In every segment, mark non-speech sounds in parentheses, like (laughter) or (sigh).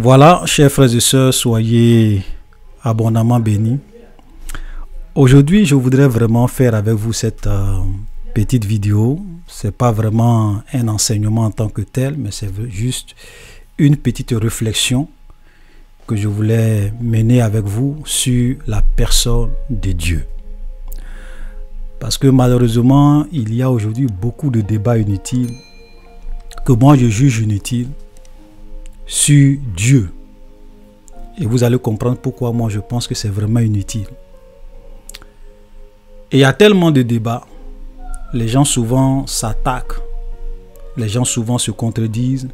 Voilà, chers frères et sœurs, soyez abondamment bénis. Aujourd'hui, je voudrais vraiment faire avec vous cette euh, petite vidéo. C'est pas vraiment un enseignement en tant que tel, mais c'est juste une petite réflexion que je voulais mener avec vous sur la personne de Dieu. Parce que malheureusement, il y a aujourd'hui beaucoup de débats inutiles que moi je juge inutiles sur Dieu. Et vous allez comprendre pourquoi moi je pense que c'est vraiment inutile. Et il y a tellement de débats. Les gens souvent s'attaquent. Les gens souvent se contredisent.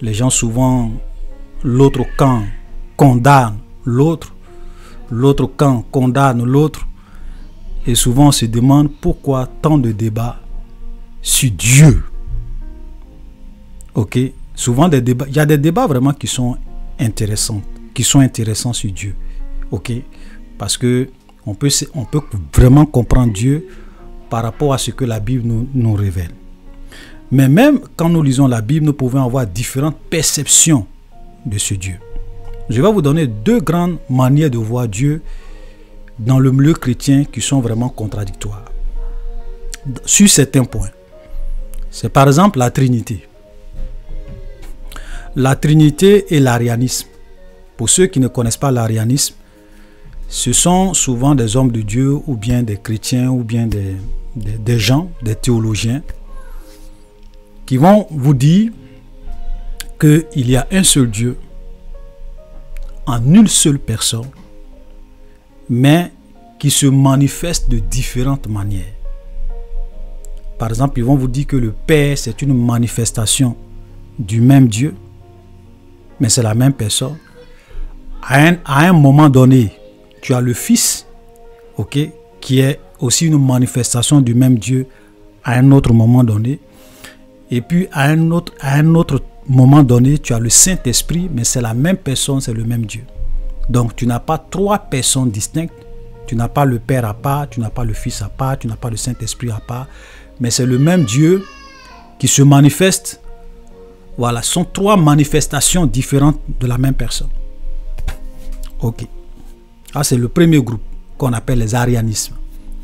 Les gens souvent, l'autre camp condamne l'autre. L'autre camp condamne l'autre. Et souvent on se demande pourquoi tant de débats sur Dieu. Ok? Souvent il y a des débats vraiment qui sont intéressants, qui sont intéressants sur Dieu. Ok? Parce que on peut, on peut vraiment comprendre Dieu par rapport à ce que la Bible nous, nous révèle. Mais même quand nous lisons la Bible, nous pouvons avoir différentes perceptions de ce Dieu. Je vais vous donner deux grandes manières de voir Dieu dans le milieu chrétien qui sont vraiment contradictoires. Sur certains points. C'est par exemple la Trinité. La Trinité et l'arianisme. Pour ceux qui ne connaissent pas l'arianisme, ce sont souvent des hommes de Dieu ou bien des chrétiens ou bien des, gens, des théologiens, qui vont vous dire qu'il y a un seul Dieu en une seule personne, mais qui se manifeste de différentes manières. Par exemple, ils vont vous dire que le Père, c'est une manifestation du même Dieu mais c'est la même personne. À un, à un, moment donné, tu as le Fils, ok, qui est aussi une manifestation du même Dieu à un autre moment donné. Et puis à un autre, à un autre moment donné, tu as le Saint-Esprit, mais c'est la même personne, c'est le même Dieu. Donc tu n'as pas trois personnes distinctes. Tu n'as pas le Père à part, tu n'as pas le Fils à part, tu n'as pas le Saint-Esprit à part, mais c'est le même Dieu qui se manifeste voilà, sont trois manifestations différentes de la même personne. Ok. Ah, c'est le premier groupe qu'on appelle les arianismes.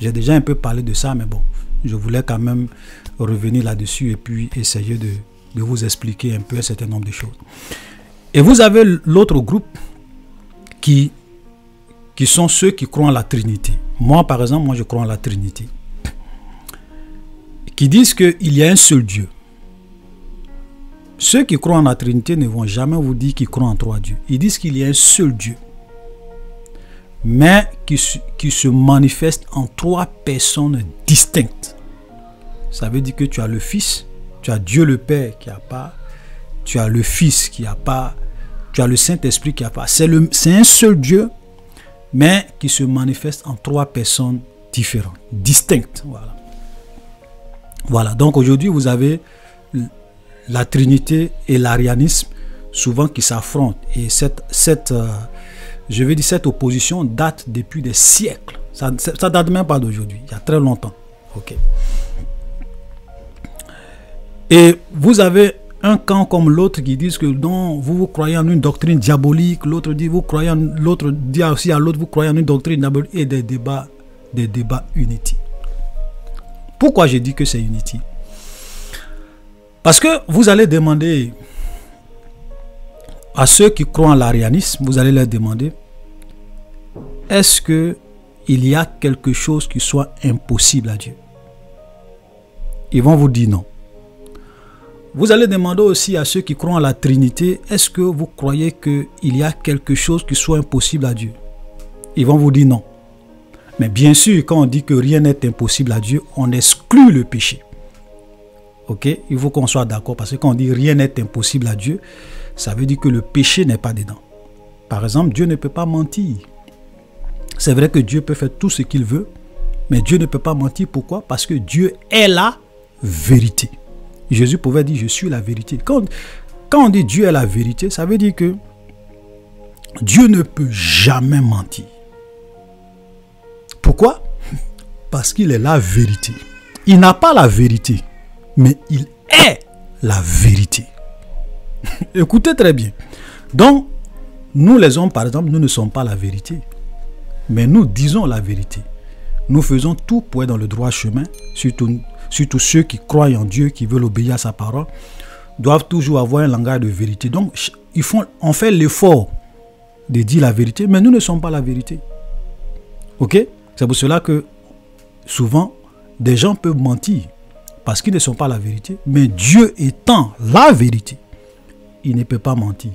J'ai déjà un peu parlé de ça, mais bon, je voulais quand même revenir là-dessus et puis essayer de, vous expliquer un peu un certain nombre de choses. Et vous avez l'autre groupe qui, qui sont ceux qui croient en la Trinité. Moi, par exemple, moi je crois en la Trinité. Qui disent qu'il y a un seul Dieu. Ceux qui croient en la Trinité ne vont jamais vous dire qu'ils croient en trois dieux. Ils disent qu'il y a un seul Dieu, mais qui, se manifeste en trois personnes distinctes. Ça veut dire que tu as le Fils, tu as Dieu le Père qui a pas, tu as le Fils qui a pas, tu as le Saint-Esprit qui a pas. C'est un seul Dieu, mais qui se manifeste en trois personnes différentes, distinctes. Voilà. Voilà. Donc aujourd'hui, vous avez la Trinité et l'arianisme souvent qui s'affrontent. Et cette, cette euh, je vais dire, cette opposition date depuis des siècles. Ça ne date même pas d'aujourd'hui, il y a très longtemps. Et vous avez un camp comme l'autre qui disent que non, vous, vous croyez en une doctrine diabolique, l'autre dit vous croyez l'autre dit aussi à l'autre vous croyez en une doctrine diabolique et des débats, des débats inutiles. Pourquoi je dis que c'est inutile? Parce que vous allez demander à ceux qui croient en l'arianisme, vous allez leur demander, est-ce que il y a quelque chose qui soit impossible à Dieu? Ils vont vous dire non. Vous allez demander aussi à ceux qui croient en la Trinité, est-ce que vous croyez qu'il y a quelque chose qui soit impossible à Dieu? Ils vont vous dire non. Mais bien sûr, quand on dit que rien n'est impossible à Dieu, on exclut le péché. Ok Il faut qu'on soit d'accord parce que quand on dit rien n'est impossible à Dieu, ça veut dire que le péché n'est pas dedans. Par exemple, Dieu ne peut pas mentir. C'est vrai que Dieu peut faire tout ce qu'il veut, mais Dieu ne peut pas mentir. Pourquoi? Parce que Dieu est la vérité. Jésus pouvait dire, je suis la vérité. Quand, quand on dit Dieu est la vérité, ça veut dire que Dieu ne peut jamais mentir. Pourquoi? Parce qu'il est la vérité. Il n'a pas la vérité mais il est la vérité. (laughs) Écoutez très bien. Donc, nous les hommes, par exemple, nous ne sommes pas la vérité. Mais nous disons la vérité. Nous faisons tout pour être dans le droit chemin, surtout, ceux qui croient en Dieu, qui veulent obéir à sa parole, doivent toujours avoir un langage de vérité. Donc, ils font, on fait l'effort de dire la vérité, mais nous ne sommes pas la vérité. Ok? C'est pour cela que souvent, des gens peuvent mentir parce qu'ils ne sont pas la vérité, mais Dieu étant la vérité, il ne peut pas mentir.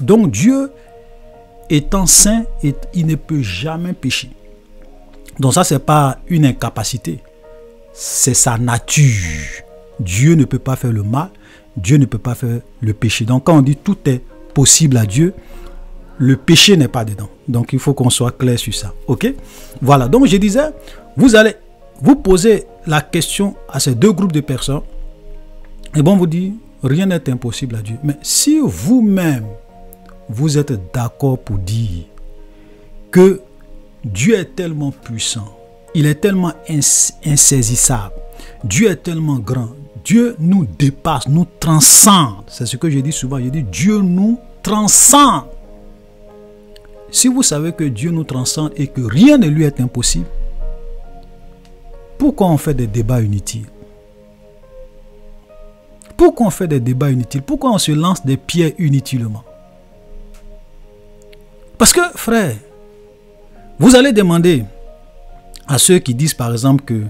Donc Dieu étant saint, il ne peut jamais pécher. Donc ça, ce n'est pas une incapacité, c'est sa nature. Dieu ne peut pas faire le mal, Dieu ne peut pas faire le péché. Donc quand on dit tout est possible à Dieu, le péché n'est pas dedans. Donc il faut qu'on soit clair sur ça. OK? Voilà. Donc je disais, vous allez vous poser la question à ces deux groupes de personnes. Et bon, vous dit, rien n'est impossible à Dieu. Mais si vous-même, vous êtes d'accord pour dire que Dieu est tellement puissant, il est tellement insaisissable, Dieu est tellement grand, Dieu nous dépasse, nous transcende. C'est ce que je dis souvent. Je dis Dieu nous transcende. Si vous savez que Dieu nous transcende et que rien ne lui est impossible, pourquoi on fait des débats inutiles? Pourquoi on fait des débats inutiles? Pourquoi on se lance des pierres inutilement? Parce que, frère, vous allez demander à ceux qui disent par exemple que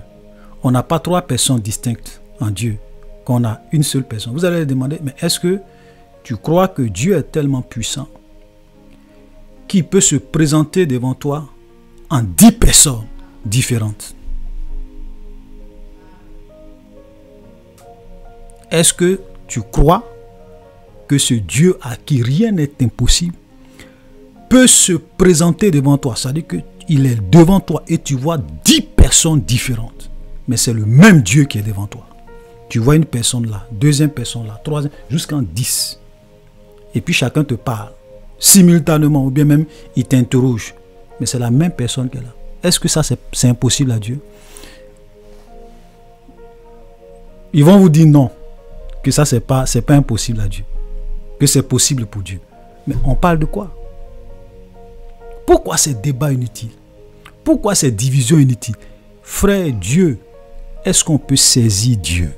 on n'a pas trois personnes distinctes en Dieu, qu'on a une seule personne. Vous allez demander, mais est-ce que tu crois que Dieu est tellement puissant qui peut se présenter devant toi en dix personnes différentes? Est-ce que tu crois que ce Dieu à qui rien n'est impossible peut se présenter devant toi? C'est-à-dire qu'il est devant toi et tu vois dix personnes différentes. Mais c'est le même Dieu qui est devant toi. Tu vois une personne là, deuxième personne là, troisième, jusqu'en dix. Et puis chacun te parle simultanément, ou bien même il t'interroge. Mais c'est la même personne qu'elle a. Est-ce que ça, c'est impossible à Dieu? Ils vont vous dire non, que ça, c'est pas, pas impossible à Dieu. Que c'est possible pour Dieu. Mais on parle de quoi? Pourquoi ces débats inutiles? Pourquoi ces divisions inutiles? Frère, Dieu, est-ce qu'on peut saisir Dieu?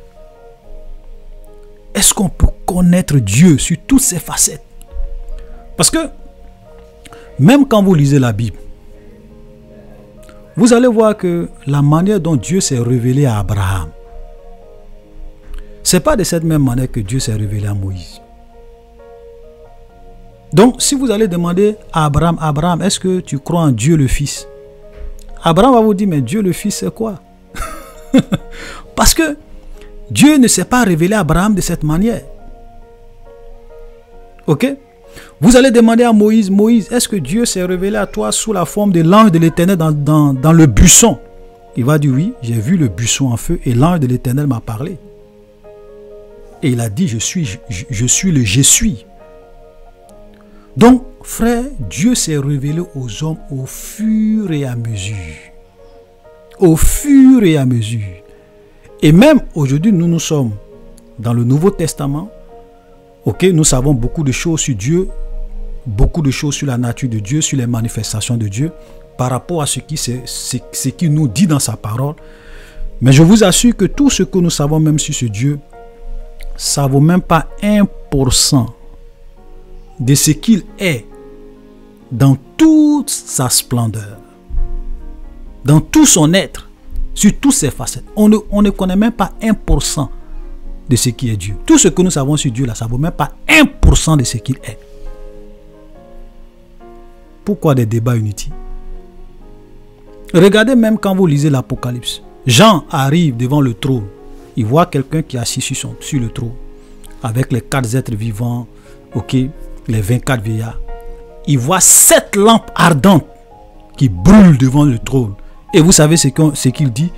Est-ce qu'on peut connaître Dieu sur toutes ses facettes? Parce que même quand vous lisez la Bible, vous allez voir que la manière dont Dieu s'est révélé à Abraham, c'est pas de cette même manière que Dieu s'est révélé à Moïse. Donc, si vous allez demander à Abraham, Abraham, est-ce que tu crois en Dieu le Fils? Abraham va vous dire, mais Dieu le Fils, c'est quoi? (laughs) Parce que Dieu ne s'est pas révélé à Abraham de cette manière. Ok? Vous allez demander à Moïse, Moïse, est-ce que Dieu s'est révélé à toi sous la forme de l'ange de l'éternel dans, le buisson? Il va dire oui, j'ai vu le buisson en feu et l'ange de l'éternel m'a parlé. Et il a dit, je suis, je, suis le je suis. Donc, frère, Dieu s'est révélé aux hommes au fur et à mesure. Au fur et à mesure. Et même aujourd'hui, nous nous sommes dans le Nouveau Testament. Ok, nous savons beaucoup de choses sur Dieu beaucoup de choses sur la nature de Dieu, sur les manifestations de Dieu, par rapport à ce qui, ce qui nous dit dans sa parole. Mais je vous assure que tout ce que nous savons même sur ce Dieu, ça vaut même pas 1% de ce qu'il est dans toute sa splendeur, dans tout son être, sur toutes ses facettes. On ne, on ne connaît même pas 1% de ce qui est Dieu. Tout ce que nous savons sur Dieu, là, ça vaut même pas 1% de ce qu'il est. Pourquoi des débats inutiles? Regardez même quand vous lisez l'Apocalypse. Jean arrive devant le trône. Il voit quelqu'un qui est assis sur, le trône. Avec les quatre êtres vivants, ok, les 24 vieillards. Il voit sept lampes ardentes qui brûlent devant le trône. Et vous savez ce qu'il dit?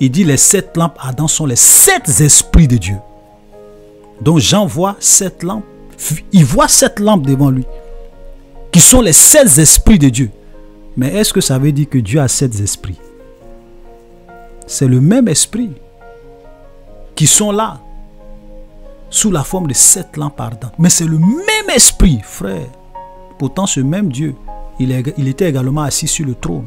Il dit les sept lampes ardentes sont les sept esprits de Dieu. Donc Jean voit sept lampes. Il voit sept lampes devant lui qui sont les sept esprits de Dieu. Mais est-ce que ça veut dire que Dieu a sept esprits? C'est le même esprit qui sont là. sous la forme de sept lampes. Mais c'est le même esprit, frère. Pourtant, ce même Dieu, il, il était également assis sur le trône.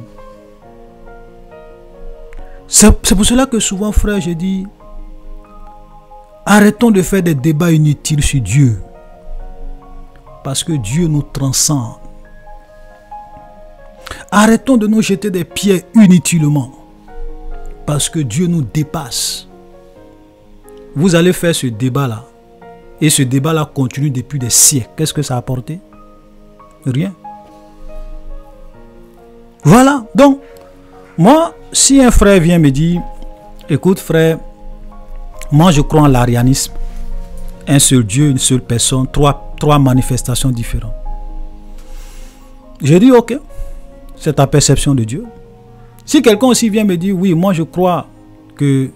C'est pour cela que souvent, frère, je dis, arrêtons de faire des débats inutiles sur Dieu. Parce que Dieu nous transcende. Arrêtons de nous jeter des pieds inutilement. Parce que Dieu nous dépasse. Vous allez faire ce débat-là. Et ce débat-là continue depuis des siècles. Qu'est-ce que ça a apporté? Rien. Voilà. Donc, moi, si un frère vient me dire, écoute frère, moi je crois en l'arianisme, un seul Dieu, une seule personne, trois, manifestations différentes. Je dis, ok, c'est ta perception de Dieu. Si quelqu'un aussi vient me dire, oui, moi je crois que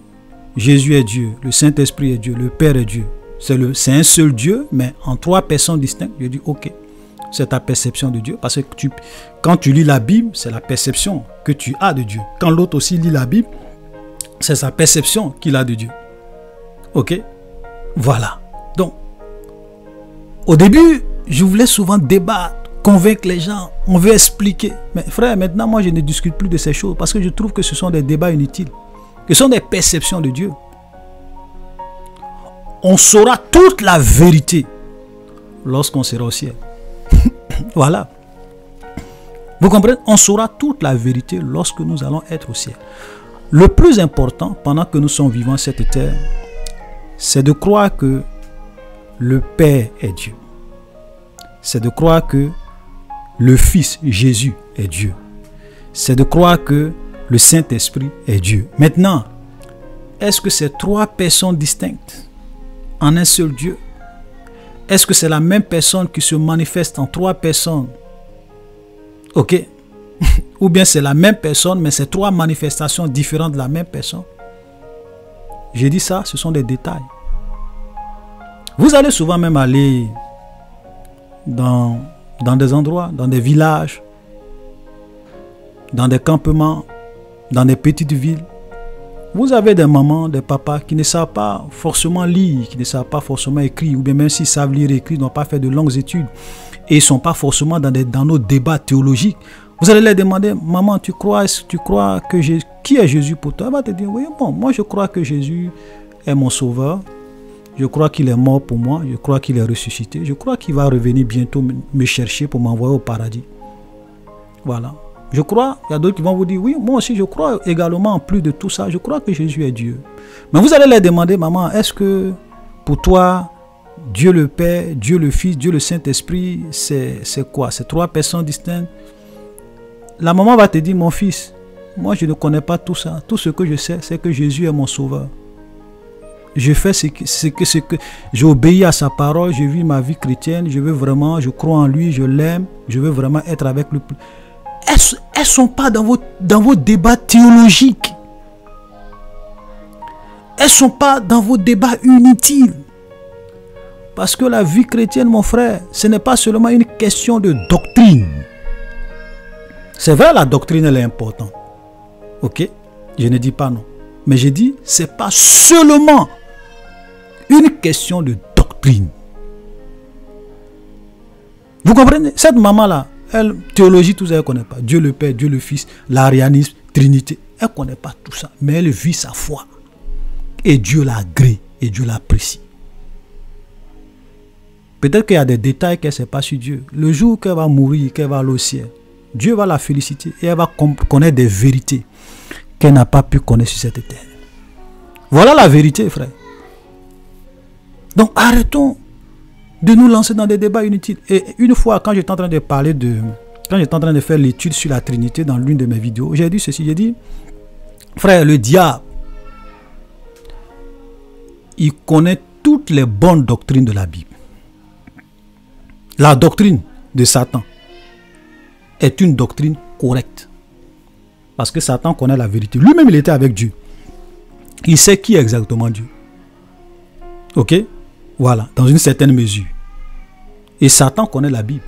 Jésus est Dieu, le Saint-Esprit est Dieu, le Père est Dieu, c'est un seul Dieu, mais en trois personnes distinctes, je dis, ok, c'est ta perception de Dieu. Parce que quand tu lis la Bible, c'est la perception que tu as de Dieu. Quand l'autre aussi lit la Bible, c'est sa perception qu'il a de Dieu. Ok? Voilà. Donc, au début, je voulais souvent débattre, convaincre les gens, on veut expliquer. Mais frère, maintenant, moi, je ne discute plus de ces choses parce que je trouve que ce sont des débats inutiles. Ce sont des perceptions de Dieu. On saura toute la vérité lorsqu'on sera au ciel. (laughs) voilà. Vous comprenez? On saura toute la vérité lorsque nous allons être au ciel. Le plus important pendant que nous sommes vivants cette terre, c'est de croire que le Père est Dieu. C'est de croire que le Fils Jésus est Dieu. C'est de croire que le Saint-Esprit est Dieu. Maintenant, est-ce que c'est trois personnes distinctes en un seul Dieu est-ce que c'est la même personne qui se manifeste en trois personnes? Ok (laughs) Ou bien c'est la même personne, mais c'est trois manifestations différentes de la même personne? J'ai dit ça, ce sont des détails. Vous allez souvent même aller dans, dans des endroits, dans des villages, dans des campements, dans des petites villes. Vous avez des mamans, des papas qui ne savent pas forcément lire, qui ne savent pas forcément écrire, ou bien même s'ils savent lire et écrire, n'ont pas fait de longues études et ne sont pas forcément dans, nos débats théologiques. Vous allez leur demander, maman, tu crois, tu crois que qui est Jésus pour toi? Elle va te dire, oui, bon, moi je crois que Jésus est mon sauveur. Je crois qu'il est mort pour moi. Je crois qu'il est ressuscité. Je crois qu'il va revenir bientôt me chercher pour m'envoyer au paradis. Voilà. Je crois, il y a d'autres qui vont vous dire, oui, moi aussi je crois également, en plus de tout ça, je crois que Jésus est Dieu. Mais vous allez leur demander, maman, est-ce que pour toi, Dieu le Père, Dieu le Fils, Dieu le Saint-Esprit, c'est quoi? C'est trois personnes distinctes La maman va te dire, mon fils, moi je ne connais pas tout ça. Tout ce que je sais, c'est que Jésus est mon sauveur. Je fais ce que, ce que, ce que j'obéis à sa parole, je vis ma vie chrétienne, je veux vraiment, je crois en lui, je l'aime, je veux vraiment être avec lui elles ne sont pas dans vos, dans vos débats théologiques? Elles ne sont pas dans vos débats inutiles? Parce que la vie chrétienne, mon frère, ce n'est pas seulement une question de doctrine. C'est vrai, la doctrine, elle est importante. Ok? Je ne dis pas non. Mais je dis, ce n'est pas seulement une question de doctrine. Vous comprenez? Cette maman-là, elle, théologie, tout ça, elle ne connaît pas. Dieu le Père, Dieu le Fils, l'arianisme, Trinité. Elle ne connaît pas tout ça. Mais elle vit sa foi. Et Dieu l'agrée et Dieu l'apprécie. Peut-être qu'il y a des détails qu'elle ne sait pas sur Dieu. Le jour qu'elle va mourir, qu'elle va aller au ciel, Dieu va la féliciter et elle va connaître des vérités qu'elle n'a pas pu connaître sur cette terre. Voilà la vérité, frère. Donc arrêtons de nous lancer dans des débats inutiles. Et une fois, quand j'étais en train de parler de... Quand j'étais en train de faire l'étude sur la Trinité dans l'une de mes vidéos, j'ai dit ceci, j'ai dit, frère, le diable, il connaît toutes les bonnes doctrines de la Bible. La doctrine de Satan est une doctrine correcte. Parce que Satan connaît la vérité. Lui-même, il était avec Dieu. Il sait qui est exactement Dieu. Ok? Voilà, dans une certaine mesure. Et Satan connaît la Bible.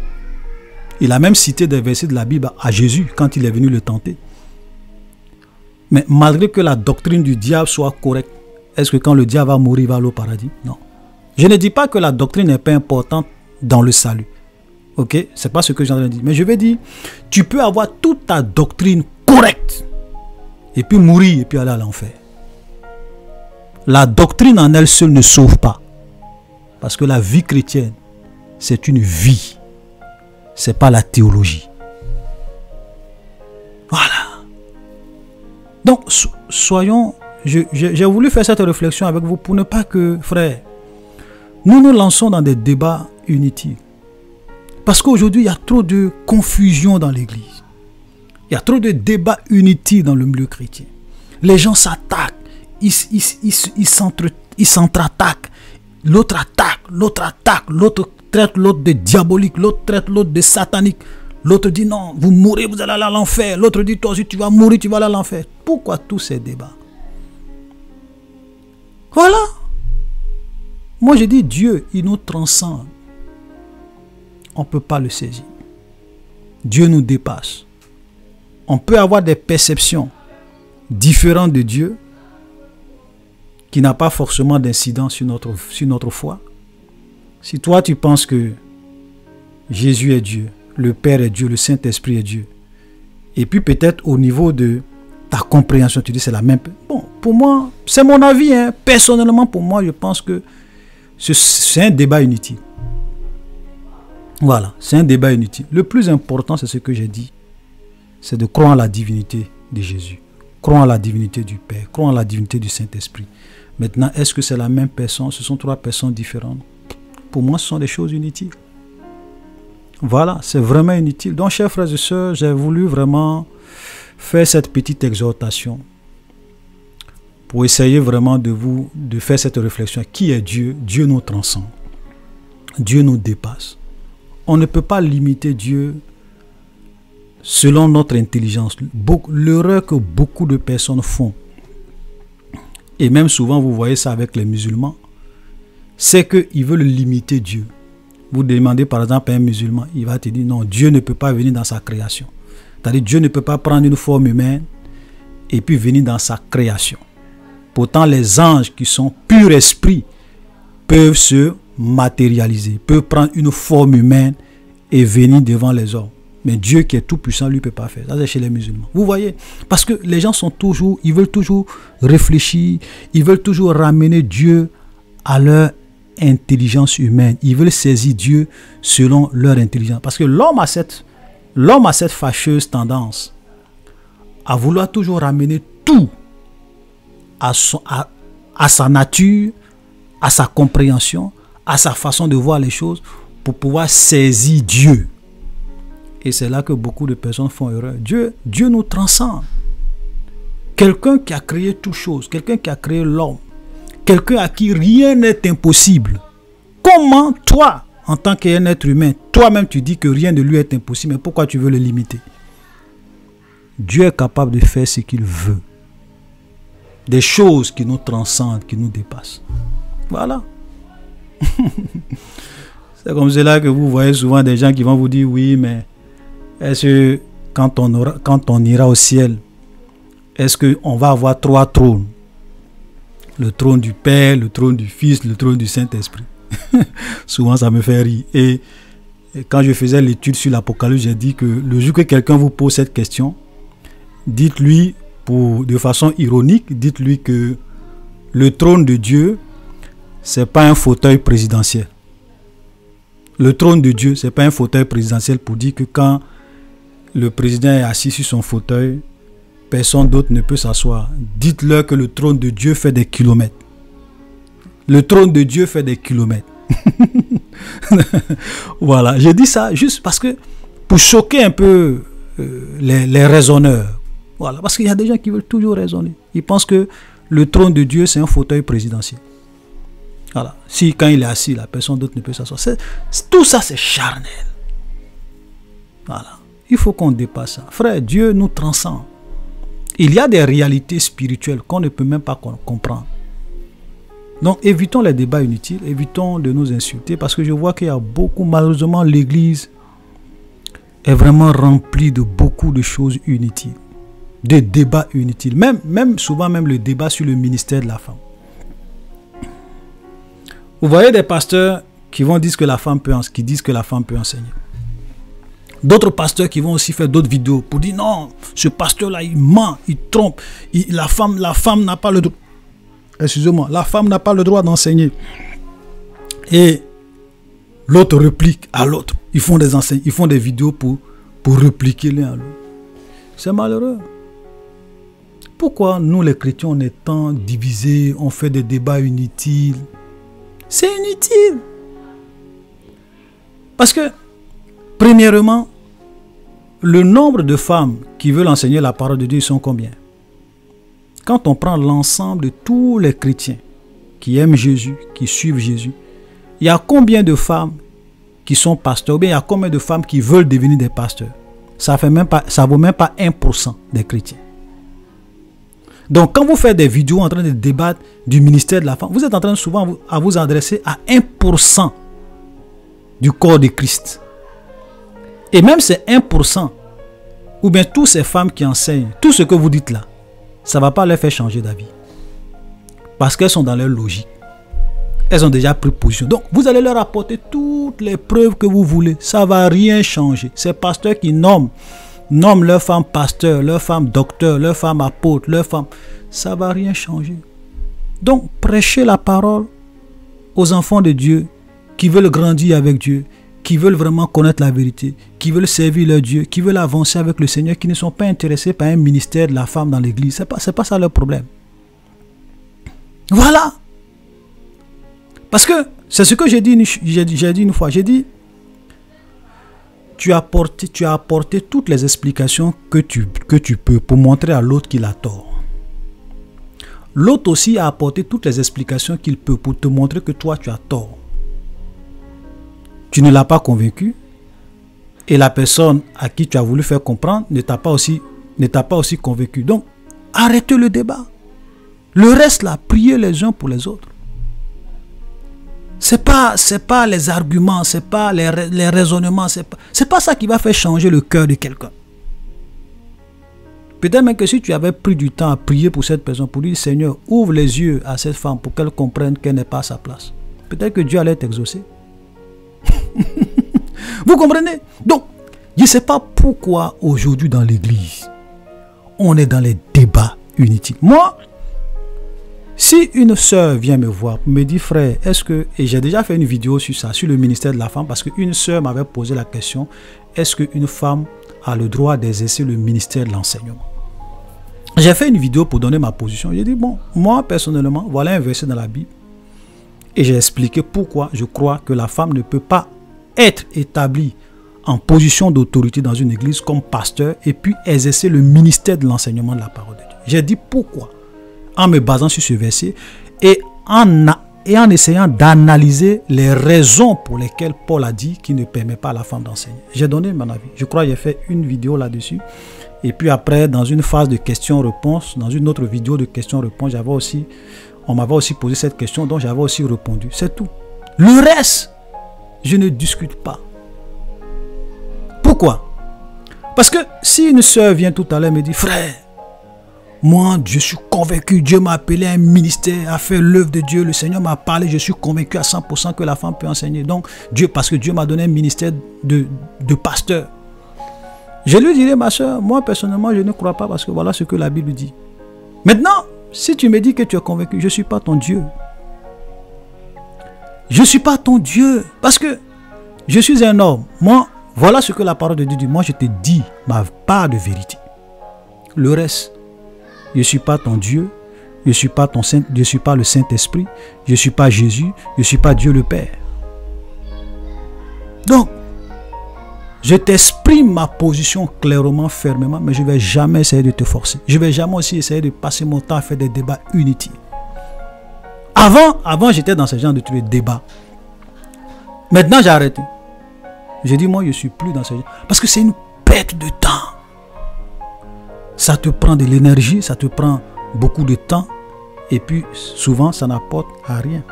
Il a même cité des versets de la Bible à Jésus quand il est venu le tenter. Mais malgré que la doctrine du diable soit correcte, est-ce que quand le diable va mourir, il va aller au paradis? Non. Je ne dis pas que la doctrine n'est pas importante dans le salut. Ok? C'est pas ce que j'ai dire. Mais je vais dire, tu peux avoir toute ta doctrine correcte et puis mourir et puis aller à l'enfer. La doctrine en elle seule ne sauve pas. Parce que la vie chrétienne, c'est une vie. C'est pas la théologie. Voilà. Donc, soyons. J'ai voulu faire cette réflexion avec vous pour ne pas que, frère, nous nous lançons dans des débats inutiles. Parce qu'aujourd'hui, il y a trop de confusion dans l'Église. Il y a trop de débats inutiles dans le milieu chrétien. Les gens s'attaquent, ils s'entre-attaquent. L'autre attaque, l'autre attaque, l'autre traite l'autre de diabolique, l'autre traite l'autre de satanique. L'autre dit non, vous mourrez, vous allez aller à l'enfer. L'autre dit toi aussi tu vas mourir, tu vas aller à l'enfer. Pourquoi tous ces débats? Voilà. Moi je dis Dieu, il nous transcende. On ne peut pas le saisir. Dieu nous dépasse. On peut avoir des perceptions différentes de Dieu qui n'a pas forcément d'incidence sur notre, foi. Si toi tu penses que Jésus est Dieu, le Père est Dieu, le Saint-Esprit est Dieu, et puis peut-être au niveau de ta compréhension, tu dis c'est la même. Bon, pour moi, c'est mon avis. Hein. Personnellement, pour moi, je pense que c'est un débat inutile. Voilà, c'est un débat inutile. Le plus important, c'est ce que j'ai dit, c'est de croire en la divinité de Jésus. Croire en la divinité du Père, croire en la divinité du Saint-Esprit. Maintenant, est-ce que c'est la même personne? Ce sont trois personnes différentes. Pour moi, ce sont des choses inutiles. Voilà, c'est vraiment inutile. Donc, chers frères et sœurs, j'ai voulu vraiment faire cette petite exhortation pour essayer vraiment de vous faire cette réflexion. Qui est Dieu? Dieu nous transcende. Dieu nous dépasse. On ne peut pas limiter Dieu selon notre intelligence. L'erreur que beaucoup de personnes font, et même souvent vous voyez ça avec les musulmans, c'est qu'ils veulent limiter Dieu. Vous demandez par exemple à un musulman, il va te dire non, Dieu ne peut pas venir dans sa création. C'est-à-dire Dieu ne peut pas prendre une forme humaine et puis venir dans sa création. Pourtant, les anges qui sont pur esprit peuvent se matérialiser, peuvent prendre une forme humaine et venir devant les hommes. Mais Dieu qui est tout puissant, lui, ne peut pas faire. Ça, c'est chez les musulmans. Vous voyez Parce que les gens sont toujours, ils veulent toujours réfléchir, ils veulent toujours ramener Dieu à leur intelligence humaine. Ils veulent saisir Dieu selon leur intelligence. Parce que l'homme a cette, fâcheuse tendance à vouloir toujours ramener tout à, sa nature, à sa compréhension, à sa façon de voir les choses pour pouvoir saisir Dieu. Et c'est là que beaucoup de personnes font erreur. Dieu, Dieu nous transcende. Quelqu'un qui a créé toutes choses, quelqu'un qui a créé l'homme, quelqu'un à qui rien n'est impossible. Comment toi, en tant qu'un être humain, toi-même tu dis que rien de lui est impossible, mais pourquoi tu veux le limiter? Dieu est capable de faire ce qu'il veut. Des choses qui nous transcendent, qui nous dépassent. Voilà. (laughs) C'est comme cela que vous voyez souvent des gens qui vont vous dire oui, mais est-ce que quand on, aura, quand on ira au ciel, est-ce qu'on va avoir trois trônes? Le trône du Père, le trône du Fils, le trône du Saint-Esprit. (laughs) Souvent, ça me fait rire. Et, quand je faisais l'étude sur l'Apocalypse, j'ai dit que le jour que quelqu'un vous pose cette question, dites-lui, de façon ironique, dites-lui que le trône de Dieu, c'est pas un fauteuil présidentiel. Le trône de Dieu, c'est pas un fauteuil présidentiel pour dire que quand le président est assis sur son fauteuil, Personne d'autre ne peut s'asseoir. Dites-leur que le trône de Dieu fait des kilomètres. Le trône de Dieu fait des kilomètres. (laughs) voilà, j'ai dit ça juste parce que pour choquer un peu euh, les, raisonneurs. Voilà, parce qu'il y a des gens qui veulent toujours raisonner. Ils pensent que le trône de Dieu, c'est un fauteuil présidentiel. Voilà. Si quand il est assis, la personne d'autre ne peut s'asseoir. Tout ça, c'est charnel. Voilà. Il faut qu'on dépasse ça. Frère, Dieu nous transcende. Il y a des réalités spirituelles qu'on ne peut même pas comprendre. Donc évitons les débats inutiles, évitons de nous insulter parce que je vois qu'il y a beaucoup, malheureusement, l'Église est vraiment remplie de beaucoup de choses inutiles, de débats inutiles, même, même souvent même le débat sur le ministère de la femme. Vous voyez des pasteurs qui vont dire que la femme peut, qui disent que la femme peut enseigner. D'autres pasteurs qui vont aussi faire d'autres vidéos pour dire non, ce pasteur-là, il ment, il trompe. la femme la femme n'a pas le droit. Excusez-moi, la femme n'a pas le droit d'enseigner. Et l'autre réplique à l'autre. Ils font des enseignes, ils font des vidéos pour, pour répliquer l'un à l'autre. C'est malheureux. Pourquoi nous les chrétiens on est tant divisés, on fait des débats inutiles? C'est inutile. Parce que Premièrement, le nombre de femmes qui veulent enseigner la parole de Dieu sont combien? Quand on prend l'ensemble de tous les chrétiens qui aiment Jésus, qui suivent Jésus, il y a combien de femmes qui sont pasteurs? Ou bien il y a combien de femmes qui veulent devenir des pasteurs? Ça ne même pas, ça vaut même pas 1% des chrétiens. Donc quand vous faites des vidéos en train de débattre du ministère de la femme, vous êtes en train souvent à vous adresser à 1% du corps de Christ. Et même ces 1%, ou bien toutes ces femmes qui enseignent, tout ce que vous dites là, ça ne va pas leur faire changer d'avis. Parce qu'elles sont dans leur logique. Elles ont déjà pris position. Donc, vous allez leur apporter toutes les preuves que vous voulez. Ça ne va rien changer. Ces pasteurs qui nomment, nomment leur femme pasteur, leur femme docteur, leur femme apôtre, leur femme, ça ne va rien changer. Donc, prêchez la parole aux enfants de Dieu qui veulent grandir avec Dieu, qui veulent vraiment connaître la vérité, qui veulent servir leur Dieu, qui veulent avancer avec le Seigneur, qui ne sont pas intéressés par un ministère de la femme dans l'église. Ce n'est pas, ça leur problème. Voilà. Parce que c'est ce que j'ai dit, une fois. J'ai dit, tu as, apporté, toutes les explications que tu peux pour montrer à l'autre qu'il a tort. L'autre aussi a apporté toutes les explications qu'il peut pour te montrer que toi tu as tort tu ne l'as pas convaincu et la personne à qui tu as voulu faire comprendre ne t'a pas aussi, ne t'a pas aussi convaincu. Donc, arrêtez le débat. Le reste là, priez les uns pour les autres. C'est pas, c'est pas les arguments, c'est pas les, raisonnements, c'est pas, c'est pas ça qui va faire changer le cœur de quelqu'un. Peut-être même que si tu avais pris du temps à prier pour cette personne, pour dire Seigneur, ouvre les yeux à cette femme pour qu'elle comprenne qu'elle n'est pas à sa place. Peut-être que Dieu allait t'exaucer. (laughs) Vous comprenez? Donc, je ne sais pas pourquoi aujourd'hui dans l'église, on est dans les débats inutiles. Moi, si une soeur vient me voir, me dit frère, est-ce que, et j'ai déjà fait une vidéo sur ça, sur le ministère de la femme, parce qu'une soeur m'avait posé la question, est-ce qu'une femme a le droit d'exercer le ministère de l'enseignement? J'ai fait une vidéo pour donner ma position. J'ai dit, bon, moi personnellement, voilà un verset dans la Bible. Et j'ai expliqué pourquoi je crois que la femme ne peut pas être établie en position d'autorité dans une église comme pasteur et puis exercer le ministère de l'enseignement de la parole de Dieu. J'ai dit pourquoi? En me basant sur ce verset et en, et en essayant d'analyser les raisons pour lesquelles Paul a dit qu'il ne permet pas à la femme d'enseigner. J'ai donné mon avis. Je crois que j'ai fait une vidéo là-dessus. Et puis après, dans une phase de questions-réponses, dans une autre vidéo de questions-réponses, j'avais aussi, on m'avait aussi posé cette question, dont j'avais aussi répondu. C'est tout. Le reste, je ne discute pas. Pourquoi? Parce que si une soeur vient tout à l'heure et me dit, frère, moi, je suis convaincu, Dieu m'a appelé à un ministère, à faire l'œuvre de Dieu, le Seigneur m'a parlé, je suis convaincu à 100% que la femme peut enseigner. Donc, Dieu, parce que Dieu m'a donné un ministère de, de pasteur. Je lui dirai, ma soeur, moi personnellement, je ne crois pas parce que voilà ce que la Bible dit. Maintenant, si tu me dis que tu es convaincu, je ne suis pas ton Dieu. Je ne suis pas ton Dieu. Parce que je suis un homme. Moi, voilà ce que la parole de Dieu dit. Moi, je te dis ma part de vérité. Le reste, je ne suis pas ton Dieu. Je ne suis pas suis pas le Saint-Esprit. Je ne suis pas Jésus. Je ne suis pas Dieu le Père. Donc, je t'exprime ma position clairement, fermement, mais je ne vais jamais essayer de te forcer. Je ne vais jamais aussi essayer de passer mon temps à faire des débats inutiles. Avant, avant j'étais dans ce genre de débats. Maintenant, j'ai arrêté. J'ai dit, moi, je ne suis plus dans ce genre. Parce que c'est une perte de temps. Ça te prend de l'énergie, ça te prend beaucoup de temps. Et puis, souvent, ça n'apporte à rien.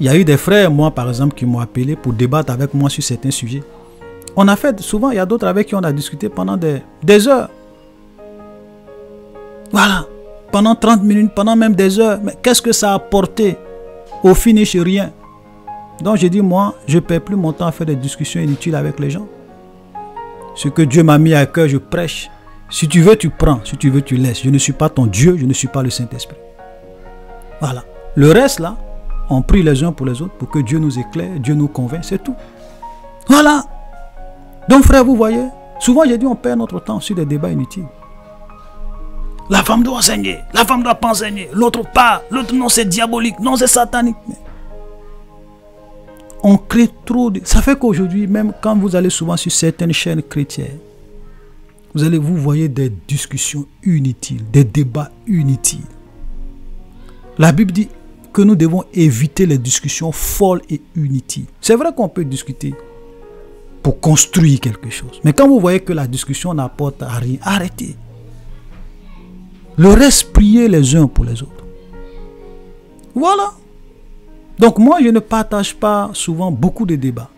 Il y a eu des frères, moi, par exemple, qui m'ont appelé pour débattre avec moi sur certains sujets. On a fait, souvent, il y a d'autres avec qui on a discuté pendant des, des heures. Voilà pendant 30 minutes, pendant même des heures. Mais qu'est-ce que ça a apporté Au finish, rien. Donc j'ai dit, moi, je ne perds plus mon temps à faire des discussions inutiles avec les gens. Ce que Dieu m'a mis à cœur, je prêche. Si tu veux, tu prends. Si tu veux, tu laisses. Je ne suis pas ton Dieu, je ne suis pas le Saint-Esprit. Voilà. Le reste, là, on prie les uns pour les autres pour que Dieu nous éclaire, Dieu nous convainc, c'est tout. Voilà. Donc, frère, vous voyez, souvent j'ai dit on perd notre temps sur des débats inutiles. La femme doit enseigner, la femme doit pas enseigner, l'autre pas, l'autre non, c'est diabolique, non, c'est satanique. On crée trop de... Ça fait qu'aujourd'hui, même quand vous allez souvent sur certaines chaînes chrétiennes, vous allez vous voyez des discussions inutiles, des débats inutiles. La Bible dit que nous devons éviter les discussions folles et inutiles. C'est vrai qu'on peut discuter pour construire quelque chose. Mais quand vous voyez que la discussion n'apporte à rien, arrêtez. Le reste, les uns pour les autres. Voilà. Donc moi, je ne partage pas souvent beaucoup de débats.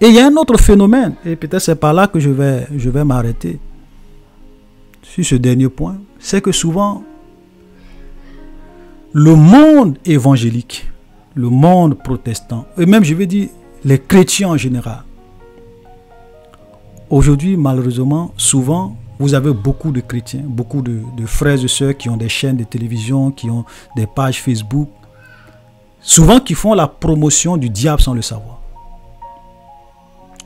Et il y a un autre phénomène, et peut-être c'est par là que je vais, je vais m'arrêter sur ce dernier point, c'est que souvent, le monde évangélique, le monde protestant, et même je vais dire les chrétiens en général, aujourd'hui malheureusement, souvent, vous avez beaucoup de chrétiens, beaucoup de, frères et sœurs qui ont des chaînes de télévision, qui ont des pages Facebook, souvent qui font la promotion du diable sans le savoir.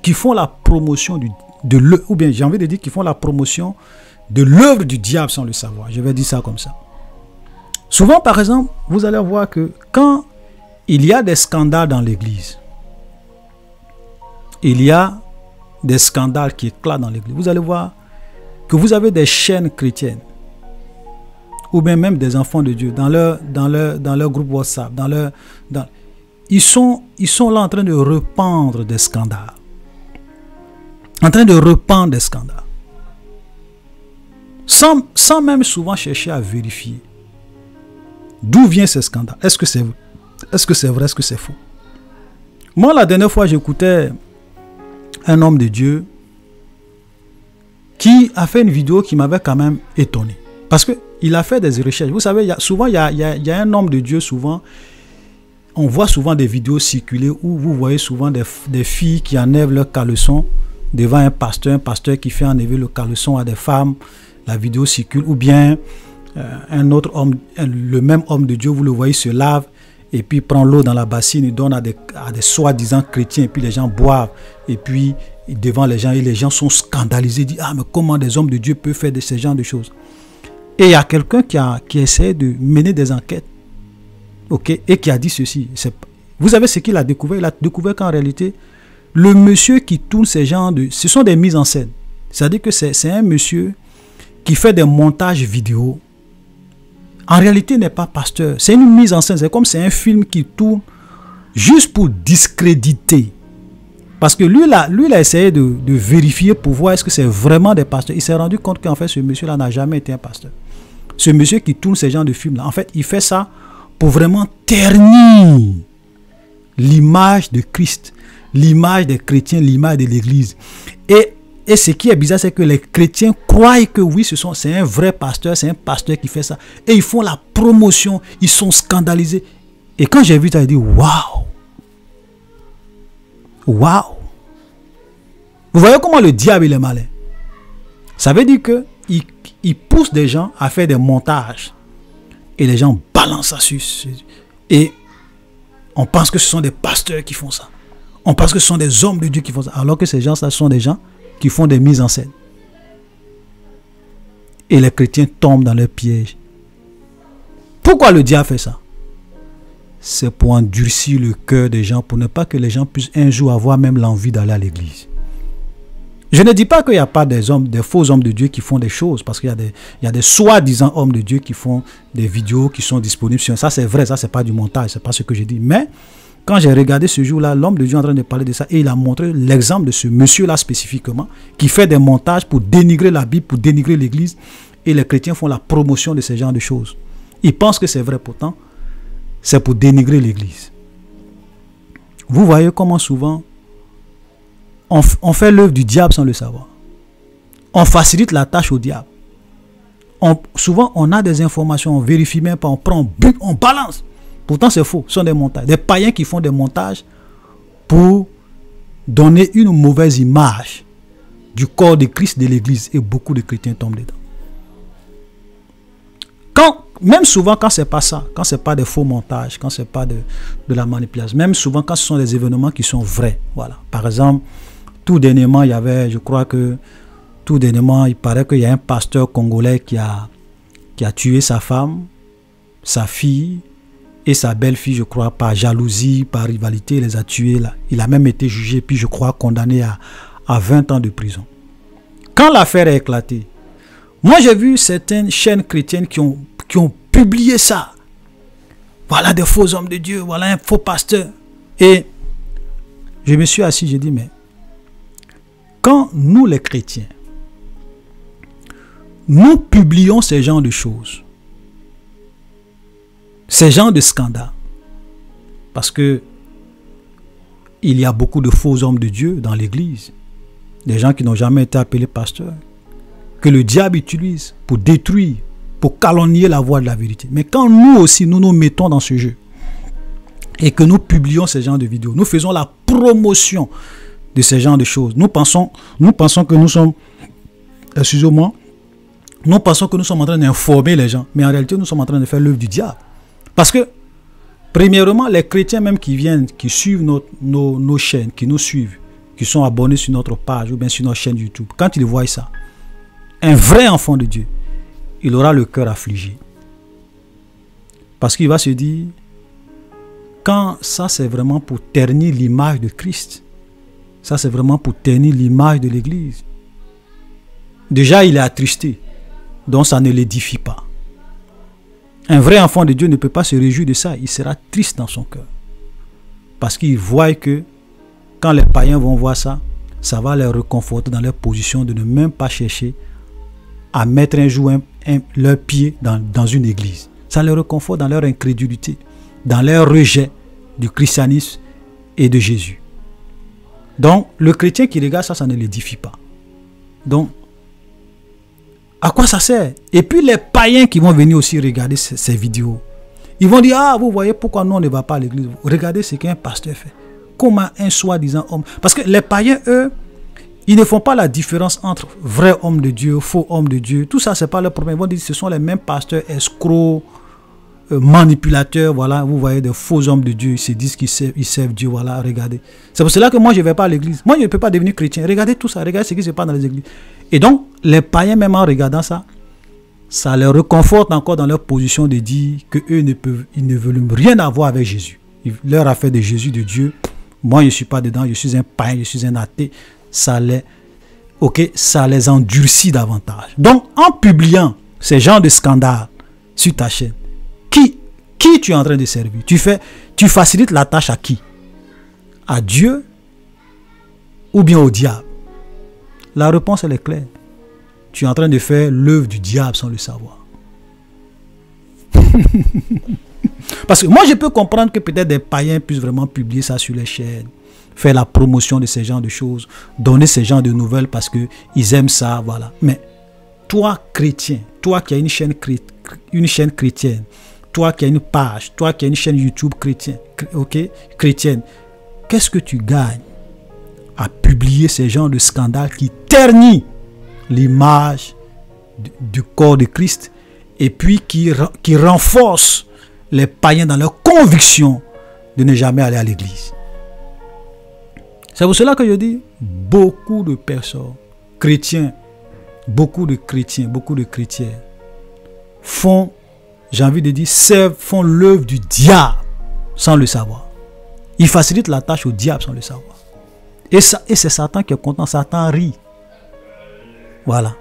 Qui font la promotion de le, ou bien j'ai envie de dire qui font la promotion de l'œuvre du diable sans le savoir. Je vais dire ça comme ça. Souvent, par exemple, vous allez voir que quand il y a des scandales dans l'église, il y a des scandales qui éclatent dans l'église. Vous allez voir que vous avez des chaînes chrétiennes, ou bien même des enfants de Dieu, dans leur, dans leur, dans leur groupe WhatsApp, dans leur, dans, ils, sont, ils sont là en train de rependre des scandales. En train de rependre des scandales. Sans, sans même souvent chercher à vérifier. D'où vient ce scandale Est-ce que c'est est -ce c'est vrai? Est-ce que c'est faux? Moi, la dernière fois, j'écoutais un homme de Dieu qui a fait une vidéo qui m'avait quand même étonné. Parce qu'il a fait des recherches. Vous savez, souvent, il y a, un homme de Dieu, souvent, on voit souvent des vidéos circuler où vous voyez souvent des, filles qui enlèvent leur caleçon devant un pasteur, un pasteur qui fait enlever le caleçon à des femmes. La vidéo circule. Ou bien euh, un autre homme, le même homme de Dieu, vous le voyez, se lave et puis prend l'eau dans la bassine, il donne à des, à des soi-disant chrétiens, et puis les gens boivent, et puis devant les gens, et les gens sont scandalisés, disent, ah mais comment des hommes de Dieu peuvent faire de ce genre de choses? Et il y a quelqu'un qui a, qui essaie de mener des enquêtes, ok, et qui a dit ceci. Vous savez ce qu'il a découvert? Il a découvert qu'en réalité, le monsieur qui tourne ces genres de... Ce sont des mises en scène. C'est-à-dire que c'est un monsieur qui fait des montages vidéo en réalité n'est pas pasteur. C'est une mise en scène. C'est comme c'est un film qui tourne juste pour discréditer. Parce que lui, lui, il a essayé de, vérifier pour voir est-ce c'est vraiment des pasteurs. Il s'est rendu compte qu'en fait, ce monsieur-là n'a jamais été un pasteur. Ce monsieur qui tourne ces genres de films-là, en fait, il fait ça pour vraiment ternir l'image de Christ, l'image des chrétiens, l'image de l'Église. Et ce qui est bizarre, c'est que les chrétiens croient que oui, ce c'est un vrai pasteur, c'est un pasteur qui fait ça. Et ils font la promotion, ils sont scandalisés. Et quand j'ai vu ça, j'ai dit, waouh! Waouh! Vous voyez comment le diable il est malin? Ça veut dire que il, pousse des gens à faire des montages. Et les gens balancent ça sur. Et on pense que ce sont des pasteurs qui font ça. On pense que ce sont des hommes de Dieu qui font ça. Alors que ces gens, ça sont des gens qui font des mises en scène. Et les chrétiens tombent dans leur piège. Pourquoi le diable fait ça? C'est pour endurcir le cœur des gens, pour ne pas que les gens puissent un jour avoir même l'envie d'aller à l'église. Je ne dis pas qu'il n'y a pas des hommes, des faux hommes de Dieu qui font des choses, parce qu'il y a des, soi-disant hommes de Dieu qui font des vidéos qui sont disponibles ça. C'est vrai, ça c'est pas du montage, c'est pas ce que j'ai dit. Mais quand j'ai regardé ce jour-là, l'homme de Dieu en train de parler de ça, et il a montré l'exemple de ce monsieur-là spécifiquement, qui fait des montages pour dénigrer la Bible, pour dénigrer l'Église, et les chrétiens font la promotion de ce genre de choses. Ils pensent que c'est vrai, pourtant, c'est pour dénigrer l'Église. Vous voyez comment souvent on, fait l'œuvre du diable sans le savoir. On facilite la tâche au diable. souvent, on a des informations, on vérifie même pas, on prend, on balance. Pourtant, c'est faux. Ce sont des montages. Des païens qui font des montages pour donner une mauvaise image du corps de Christ de l'Église. Et beaucoup de chrétiens tombent dedans. Quand, même souvent quand c'est pas ça, quand c'est pas des faux montages, quand c'est pas de, la manipulation, même souvent quand ce sont des événements qui sont vrais. Voilà. Par exemple, tout dernièrement, il y avait, je crois que tout dernièrement, il paraît qu'il y a un pasteur congolais qui a, qui a tué sa femme, sa fille et sa belle-fille, je crois, par jalousie, par rivalité, il les a tués là. Il a même été jugé, puis je crois condamné à, à 20 ans de prison. Quand l'affaire a éclaté, moi j'ai vu certaines chaînes chrétiennes qui ont, qui ont publié ça. Voilà des faux hommes de Dieu, voilà un faux pasteur. Et je me suis assis, j'ai dit, mais quand nous les chrétiens, nous publions ces genres de choses, ces genres de scandales, parce que il y a beaucoup de faux hommes de Dieu dans l'Église, des gens qui n'ont jamais été appelés pasteurs, que le diable utilise pour détruire, pour calomnier la voie de la vérité. Mais quand nous aussi, nous nous mettons dans ce jeu et que nous publions ces genres de vidéos, nous faisons la promotion de ces genres de choses. Nous pensons, nous pensons que nous sommes, excusez-moi, nous pensons que nous sommes en train d'informer les gens, mais en réalité, nous sommes en train de faire l'œuvre du diable. Parce que, premièrement, les chrétiens même qui viennent, qui suivent nos, nos, chaînes, qui nous suivent, qui sont abonnés sur notre page ou bien sur notre chaîne YouTube, quand ils voient ça, un vrai enfant de Dieu, il aura le cœur affligé. Parce qu'il va se dire, quand ça c'est vraiment pour ternir l'image de Christ, ça c'est vraiment pour ternir l'image de l'Église. Déjà il est attristé, donc ça ne l'édifie pas. Un vrai enfant de Dieu ne peut pas se réjouir de ça, il sera triste dans son cœur. Parce qu'il voit que quand les païens vont voir ça, ça va les reconforter dans leur position de ne même pas chercher à mettre un jour leur pied dans, une église. Ça les reconforte dans leur incrédulité, dans leur rejet du christianisme et de Jésus. Donc, le chrétien qui regarde ça, ça ne l'édifie pas. Donc, à quoi ça sert? Et puis les païens qui vont venir aussi regarder ces, vidéos, ils vont dire, ah, vous voyez pourquoi nous on ne va pas à l'église? Regardez ce qu'un pasteur fait. Comment un soi-disant homme... Parce que les païens, eux, ils ne font pas la différence entre vrai homme de Dieu, faux homme de Dieu. Tout ça, c'est pas le problème. Ils vont dire, ce sont les mêmes pasteurs escrocs, euh, manipulateurs, voilà, vous voyez, des faux hommes de Dieu, ils se disent qu'ils servent, Dieu, voilà, regardez. C'est pour cela que moi, je ne vais pas à l'église. Moi, je ne peux pas devenir chrétien. Regardez tout ça, regardez ce qui se passe dans les églises. Et donc, les païens, même en regardant ça, ça les reconforte encore dans leur position de dire qu'eux ne peuvent, ils ne veulent rien avoir avec Jésus. Leur affaire de Jésus, de Dieu, moi, je ne suis pas dedans, je suis un païen, je suis un athée. Ça les, ça les endurcit davantage. Donc, en publiant ces genres de scandales sur ta chaîne, qui, qui tu es en train de servir? Tu, fais, tu facilites la tâche à qui? À Dieu ou bien au diable? La réponse, elle est claire. Tu es en train de faire l'œuvre du diable sans le savoir. (laughs) Parce que moi, je peux comprendre que peut-être des païens puissent vraiment publier ça sur les chaînes, faire la promotion de ces genres de choses, donner ces genres de nouvelles parce qu'ils aiment ça, voilà. Mais toi, chrétien, toi qui as une chaîne, une chaîne chrétienne, toi qui as une page, toi qui as une chaîne YouTube chrétienne, chrétienne, qu'est-ce que tu gagnes à publier ces genres de scandales qui ternissent l'image du corps de Christ et puis qui, qui renforcent les païens dans leur conviction de ne jamais aller à l'église? C'est pour cela que je dis, beaucoup de personnes, chrétiens, beaucoup de chrétiens, beaucoup de chrétiens font j'ai envie de dire, servent, font l'œuvre du diable sans le savoir. Ils facilitent la tâche au diable sans le savoir. Et, ça, et c'est Satan qui est content. Satan rit. Voilà.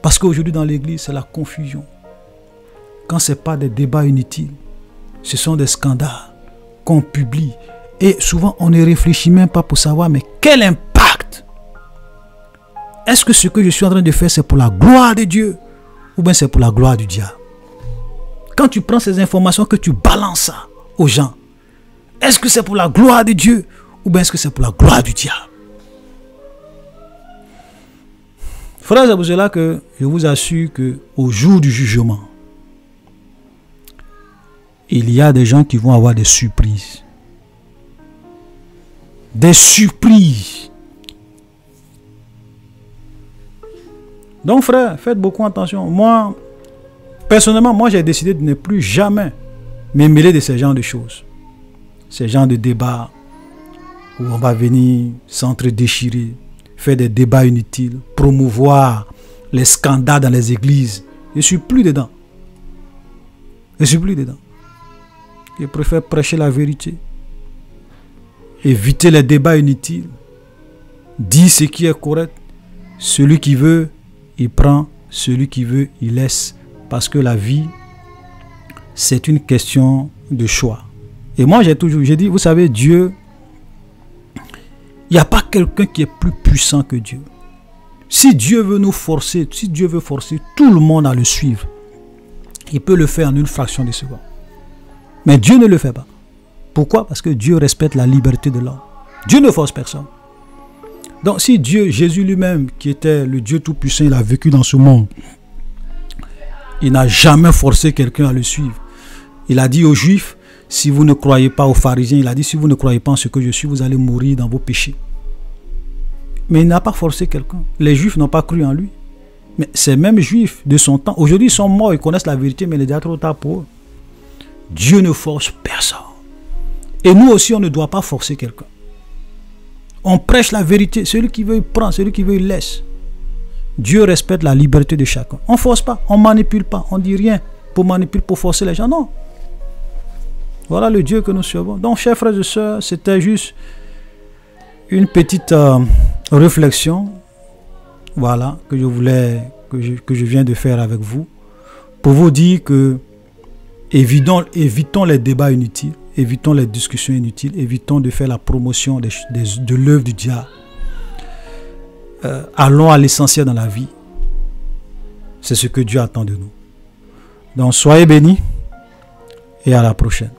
Parce qu'aujourd'hui dans l'église, c'est la confusion. Quand ce n'est pas des débats inutiles, ce sont des scandales qu'on publie. Et souvent, on ne réfléchit même pas pour savoir, mais quel impact Est-ce que ce que je suis en train de faire, c'est pour la gloire de Dieu ou bien c'est pour la gloire du diable? Quand tu prends ces informations, que tu balances aux gens, est-ce que c'est pour la gloire de Dieu ou bien est-ce que c'est pour la gloire du diable? Frère, c'est pour cela que je vous assure que au jour du jugement, il y a des gens qui vont avoir des surprises. Des surprises. Donc frère, faites beaucoup attention. Moi, personnellement, moi j'ai décidé de ne plus jamais me mêler de ce genre de choses. Ces genres de débats où on va venir s'entre-déchirer, faire des débats inutiles, promouvoir les scandales dans les églises. Je suis plus dedans. Je suis plus dedans. Je préfère prêcher la vérité. Éviter les débats inutiles. Dire ce qui est correct. Celui qui veut, il prend. Celui qui veut, il laisse. Parce que la vie, c'est une question de choix. Et moi, j'ai toujours, j'ai dit, vous savez, Dieu, il n'y a pas quelqu'un qui est plus puissant que Dieu. Si Dieu veut nous forcer, si Dieu veut forcer tout le monde à le suivre, il peut le faire en une fraction de seconde. Mais Dieu ne le fait pas. Pourquoi? Parce que Dieu respecte la liberté de l'homme. Dieu ne force personne. Donc si Dieu, Jésus lui-même, qui était le Dieu tout-puissant, il a vécu dans ce monde, il n'a jamais forcé quelqu'un à le suivre. Il a dit aux Juifs, si vous ne croyez pas aux pharisiens, il a dit, si vous ne croyez pas en ce que je suis, vous allez mourir dans vos péchés. Mais il n'a pas forcé quelqu'un. Les Juifs n'ont pas cru en lui. Mais ces mêmes Juifs de son temps, aujourd'hui, ils sont morts, ils connaissent la vérité, mais il est déjà trop pour eux. Dieu ne force personne. Et nous aussi, on ne doit pas forcer quelqu'un. On prêche la vérité. Celui qui veut, il prend. Celui qui veut, il laisse. Dieu respecte la liberté de chacun. On ne force pas, on ne manipule pas, on ne dit rien pour manipuler, pour forcer les gens. Non. Voilà le Dieu que nous servons. Donc, chers frères et sœurs, c'était juste une petite euh, réflexion, voilà, que je voulais, que je, viens de faire avec vous, pour vous dire que évitons les débats inutiles, évitons les discussions inutiles, évitons de faire la promotion de, l'œuvre du diable. Euh, allons à l'essentiel dans la vie. C'est ce que Dieu attend de nous. Donc soyez bénis et à la prochaine.